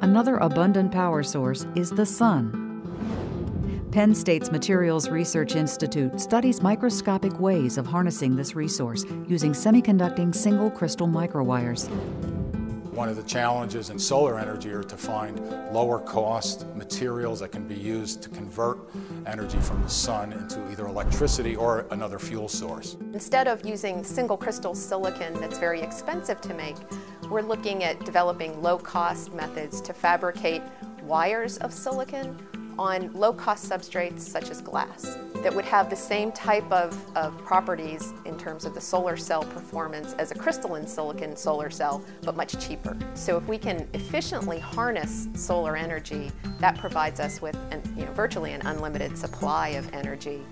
Another abundant power source is the sun. Penn State's Materials Research Institute studies microscopic ways of harnessing this resource using semiconducting single crystal microwires. One of the challenges in solar energy are to find lower cost materials that can be used to convert energy from the sun into either electricity or another fuel source. Instead of using single crystal silicon that's very expensive to make, we're looking at developing low cost methods to fabricate wires of silicon on low-cost substrates such as glass that would have the same type of, of properties in terms of the solar cell performance as a crystalline silicon solar cell, but much cheaper. So if we can efficiently harness solar energy, that provides us with an, you know, virtually an unlimited supply of energy.